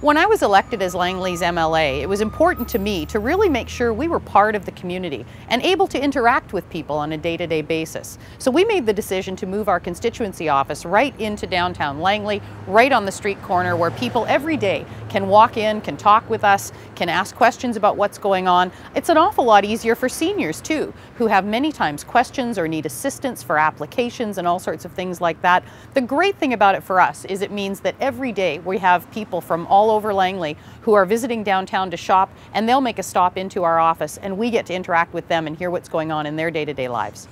When I was elected as Langley's MLA, it was important to me to really make sure we were part of the community and able to interact with people on a day-to-day basis. So we made the decision to move our constituency office right into downtown Langley, right on the street corner where people every day can walk in, can talk with us, can ask questions about what's going on. It's an awful lot easier for seniors too, who have many times questions or need assistance for applications and all sorts of things like that. The great thing about it for us is it means that every day we have people from all all over Langley who are visiting downtown to shop and they'll make a stop into our office and we get to interact with them and hear what's going on in their day-to-day -day lives.